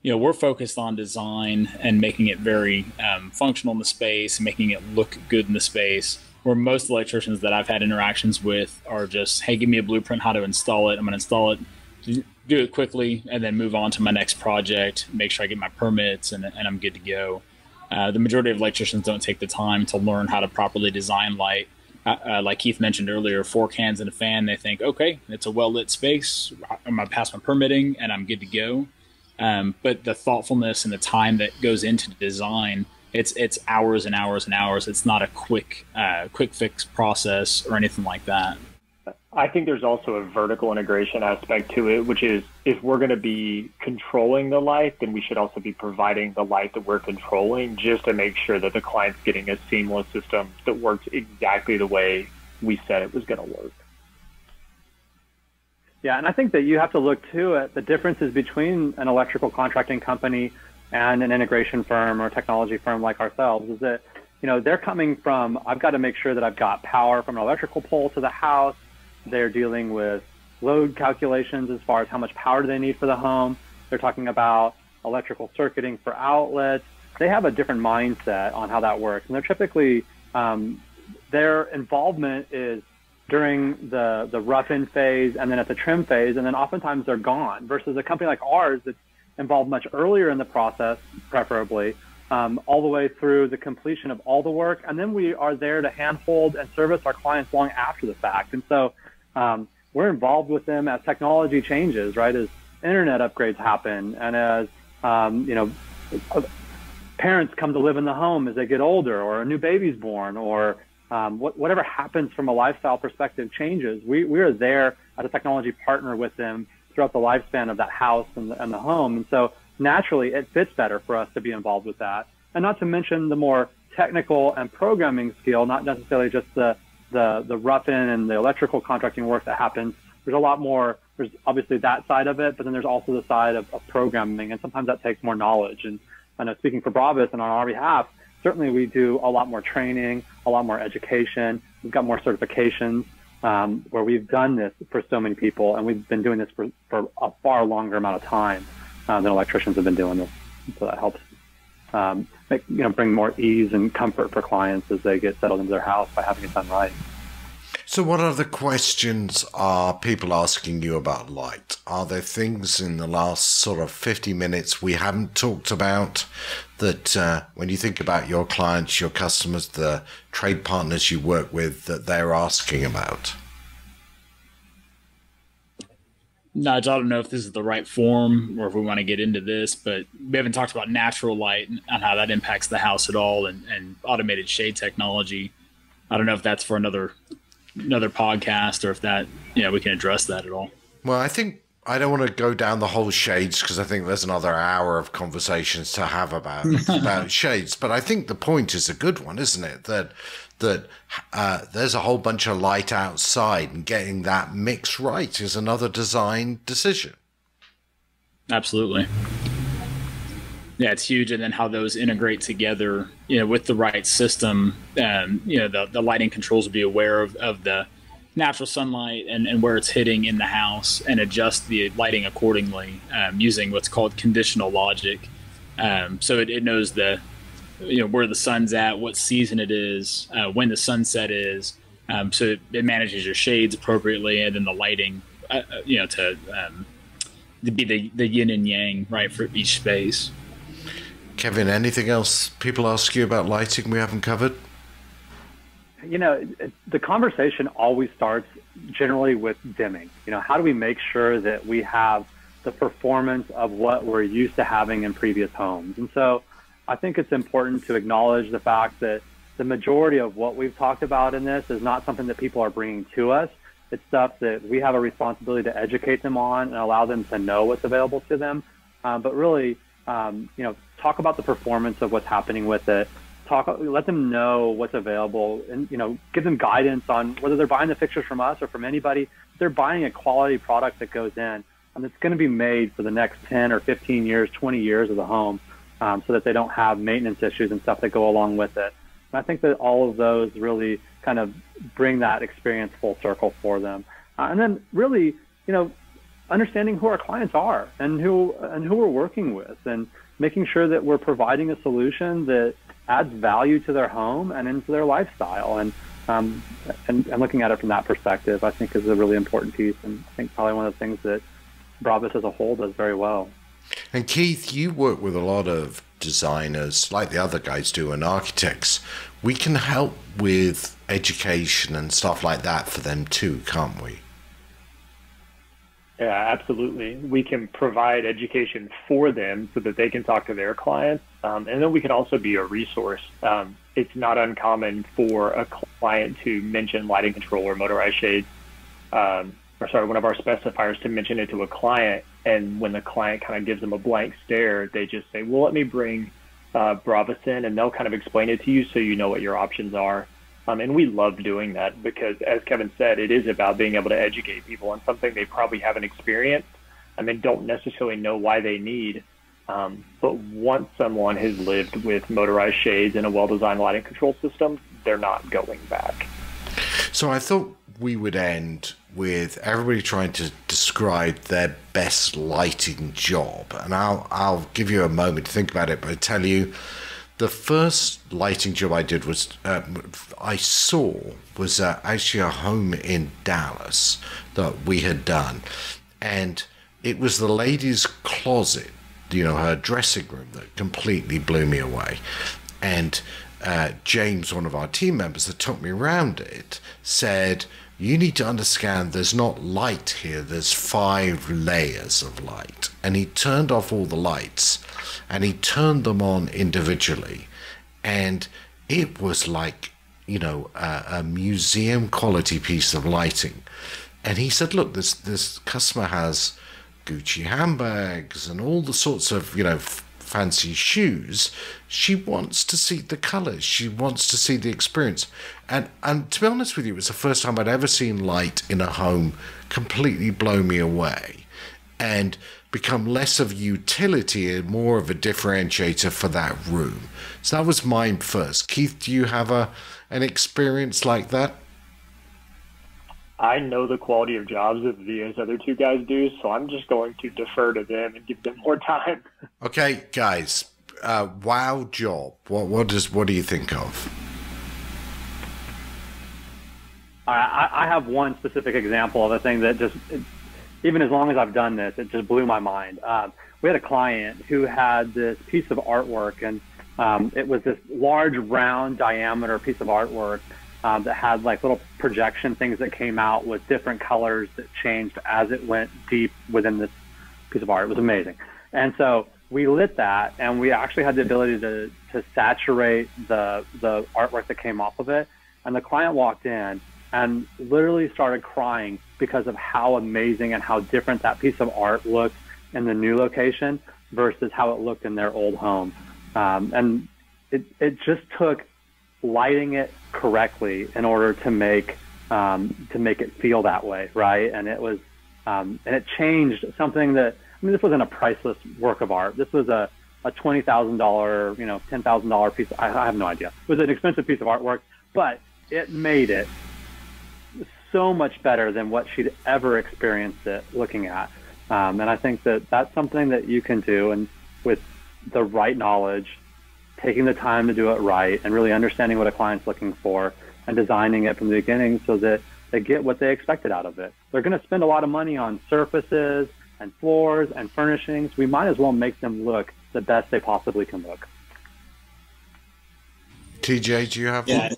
you know, we're focused on design and making it very um, functional in the space, making it look good in the space where most electricians that I've had interactions with are just, hey, give me a blueprint how to install it. I'm going to install it, do it quickly, and then move on to my next project, make sure I get my permits, and, and I'm good to go. Uh, the majority of electricians don't take the time to learn how to properly design light. Uh, uh, like Keith mentioned earlier, four cans and a fan, they think, okay, it's a well lit space. I'm going to pass my permitting and I'm good to go. Um, but the thoughtfulness and the time that goes into design it's it's hours and hours and hours. It's not a quick uh, quick fix process or anything like that. I think there's also a vertical integration aspect to it, which is if we're going to be controlling the light, then we should also be providing the light that we're controlling just to make sure that the client's getting a seamless system that works exactly the way we said it was going to work. Yeah, and I think that you have to look too at the differences between an electrical contracting company and an integration firm or technology firm like ourselves is that you know they're coming from I've got to make sure that I've got power from an electrical pole to the house. They're dealing with load calculations as far as how much power do they need for the home. They're talking about electrical circuiting for outlets. They have a different mindset on how that works, and they're typically um, their involvement is during the the rough in phase and then at the trim phase, and then oftentimes they're gone. Versus a company like ours that's involved much earlier in the process, preferably, um, all the way through the completion of all the work. And then we are there to handhold and service our clients long after the fact. And so um, we're involved with them as technology changes, right? As internet upgrades happen and as, um, you know, parents come to live in the home as they get older or a new baby's born or um, what, whatever happens from a lifestyle perspective changes. We, we are there as a technology partner with them throughout the lifespan of that house and the, and the home. And so naturally, it fits better for us to be involved with that. And not to mention the more technical and programming skill, not necessarily just the, the, the rough in and the electrical contracting work that happens. There's a lot more, there's obviously that side of it, but then there's also the side of, of programming. And sometimes that takes more knowledge. And I know speaking for Bravas and on our behalf, certainly we do a lot more training, a lot more education. We've got more certifications um, where we've done this for so many people, and we've been doing this for, for a far longer amount of time uh, than electricians have been doing this. So that helps um, make, you know bring more ease and comfort for clients as they get settled into their house by having it done right. So, what other questions are people asking you about light? Are there things in the last sort of 50 minutes we haven't talked about that uh, when you think about your clients, your customers, the trade partners you work with, that they're asking about? No, I don't know if this is the right form or if we want to get into this, but we haven't talked about natural light and how that impacts the house at all and, and automated shade technology. I don't know if that's for another another podcast or if that you know we can address that at all. Well, I think I don't want to go down the whole shades because I think there's another hour of conversations to have about <laughs> about shades. But I think the point is a good one, isn't it? That that uh, there's a whole bunch of light outside, and getting that mix right is another design decision. Absolutely. Yeah, it's huge, and then how those integrate together, you know, with the right system. Um, you know, the the lighting controls will be aware of, of the natural sunlight and, and where it's hitting in the house and adjust the lighting accordingly um, using what's called conditional logic. Um, so it, it, knows the you know where the sun's at, what season it is, uh, when the sunset is. Um, so it, it, manages your shades appropriately, and then the lighting, uh, uh you know, to, um, to be the, the yin and yang right for each space. Kevin, anything else people ask you about lighting we haven't covered? You know, the conversation always starts generally with dimming. You know, how do we make sure that we have the performance of what we're used to having in previous homes? And so I think it's important to acknowledge the fact that the majority of what we've talked about in this is not something that people are bringing to us. It's stuff that we have a responsibility to educate them on and allow them to know what's available to them. Um, but really, um, you know, talk about the performance of what's happening with it. Talk, let them know what's available, and you know, give them guidance on whether they're buying the fixtures from us or from anybody. They're buying a quality product that goes in, and it's going to be made for the next 10 or 15 years, 20 years of the home, um, so that they don't have maintenance issues and stuff that go along with it. And I think that all of those really kind of bring that experience full circle for them. Uh, and then really, you know, understanding who our clients are and who and who we're working with and making sure that we're providing a solution that adds value to their home and into their lifestyle. And, um, and, and looking at it from that perspective, I think is a really important piece. And I think probably one of the things that Bravas as a whole does very well. And Keith, you work with a lot of designers, like the other guys do, and architects. We can help with education and stuff like that for them too, can't we? Yeah, absolutely. We can provide education for them so that they can talk to their clients. Um, and then we can also be a resource. Um, it's not uncommon for a client to mention lighting control or motorized shades, um, or sorry, one of our specifiers to mention it to a client. And when the client kind of gives them a blank stare, they just say, well, let me bring uh, and they'll kind of explain it to you so you know what your options are. Um, and we love doing that because, as Kevin said, it is about being able to educate people on something they probably haven't experienced and they don't necessarily know why they need. Um, but once someone has lived with motorized shades and a well-designed lighting control system, they're not going back. So I thought we would end with everybody trying to describe their best lighting job, and I'll I'll give you a moment to think about it. But I tell you the first lighting job I did was uh, I saw was uh, actually a home in Dallas that we had done, and it was the lady's closet, you know, her dressing room that completely blew me away, and uh, James, one of our team members that took me around it, said. You need to understand there's not light here, there's five layers of light. And he turned off all the lights and he turned them on individually, and it was like you know a, a museum quality piece of lighting. And he said, "Look, this this customer has Gucci handbags and all the sorts of you know." Fancy shoes she wants to see the colors she wants to see the experience and and to be honest with you it was the first time i'd ever seen light in a home completely blow me away and become less of utility and more of a differentiator for that room. So that was mine first. Keith, do you have a an experience like that? I know the quality of jobs that these other two guys do, so I'm just going to defer to them and give them <laughs> more time. Okay, guys. Uh, wow job. What what does what do you think of? I, have one specific example of a thing that just, even as long as I've done this, it just blew my mind. Um, we had a client who had this piece of artwork, and um, it was this large, round diameter piece of artwork um, that had like little projection things that came out with different colors that changed as it went deep within this piece of art. It was amazing. And so we lit that, and we actually had the ability to, to saturate the, the artwork that came off of it. And the client walked in and literally started crying because of how amazing and how different that piece of art looked in the new location versus how it looked in their old home. Um, and it, it just took lighting it correctly in order to make um, to make it feel that way, right? And it was um, and it changed something that I mean, this wasn't a priceless work of art. This was a a twenty thousand dollar, you know, ten thousand dollar piece. I, I have no idea. It was an expensive piece of artwork, but it made it so much better than what she'd ever experienced it looking at. Um, and I think that that's something that you can do, and with the right knowledge, taking the time to do it right, and really understanding what a client's looking for, and designing it from the beginning so that they get what they expected out of it. They're going to spend a lot of money on surfaces and floors and furnishings. We might as well make them look the best they possibly can look. TJ, do you have Yeah. one?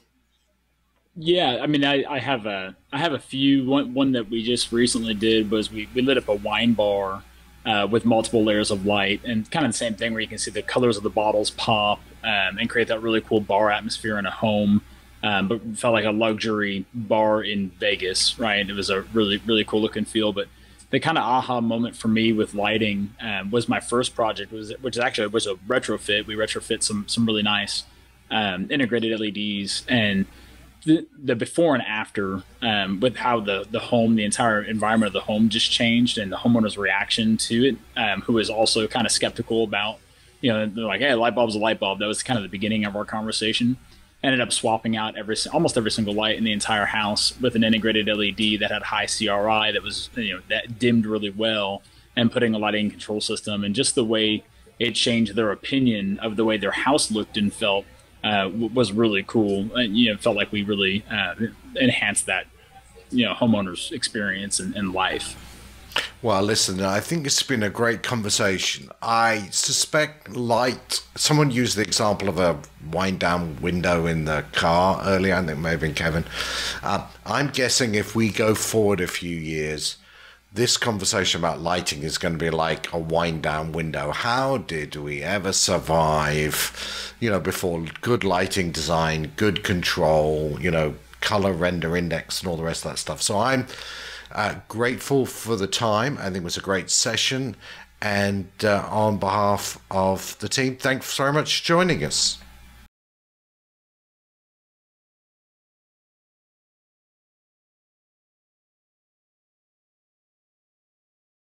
Yeah, I mean, I, I have a I have a few. One one that we just recently did was we, we lit up a wine bar uh, with multiple layers of light, and kind of the same thing where you can see the colors of the bottles pop um, and create that really cool bar atmosphere in a home. Um, but felt like a luxury bar in Vegas, right? It was a really really cool look and feel. But the kind of aha moment for me with lighting um, was my first project, was which actually was a retrofit. We retrofit some some really nice um, integrated LEDs and the, the before and after um, with how the the home the entire environment of the home just changed and the homeowner's reaction to it um, who was also kind of skeptical about you know they're like hey light bulb's a light bulb. That was kind of the beginning of our conversation. Ended up swapping out every almost every single light in the entire house with an integrated led that had high cri that was you know that dimmed really well and putting a lighting control system and just the way it changed their opinion of the way their house looked and felt uh, was really cool. And, you know, felt like we really uh, enhanced that, you know, homeowners experience and, and life. Well, listen, I think it's been a great conversation. I suspect light, someone used the example of a wind down window in the car earlier. I think it may have been Kevin. Uh, I'm guessing if we go forward a few years, this conversation about lighting is going to be like a wind down window. How did we ever survive, you know, before good lighting design, good control, you know, color render index, and all the rest of that stuff? So I'm uh, grateful for the time. I think it was a great session. And uh, on behalf of the team, thanks very much for joining us.